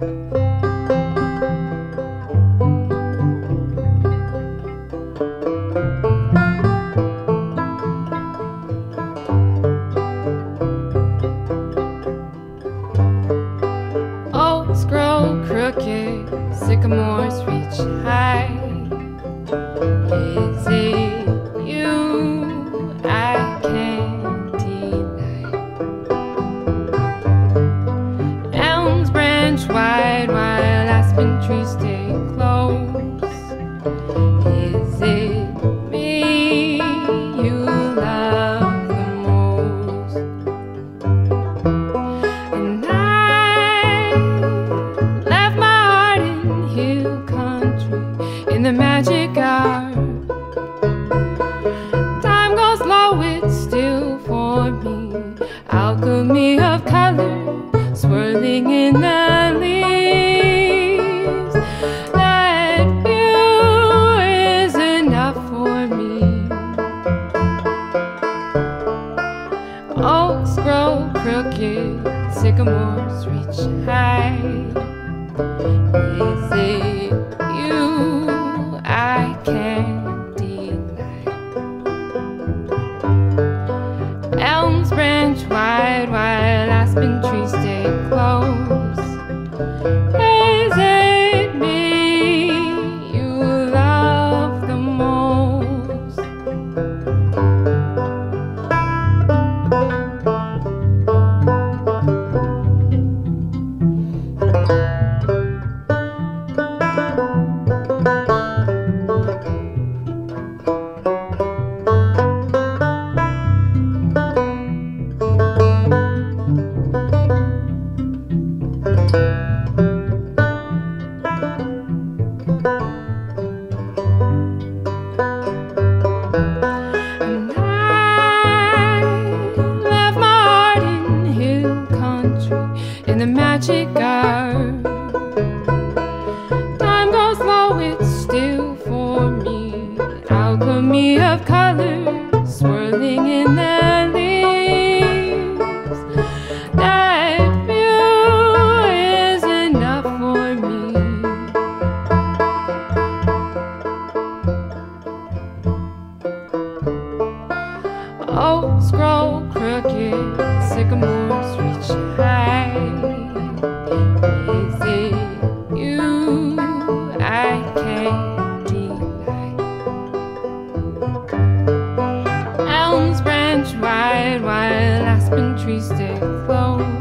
Oaks grow crooked, sycamores reach high. Stay close. Is it me you love the most? And I left my heart in hill country in the magic hour. Time goes slow, it's still for me. Alchemy of color swirling in the Oaks grow crooked, sycamores reach high. Magic hour. Time goes slow, it's still for me. Alchemy of color swirling in the leaves. That view is enough for me. Oaks grow crooked, sycamores aspen trees stay close.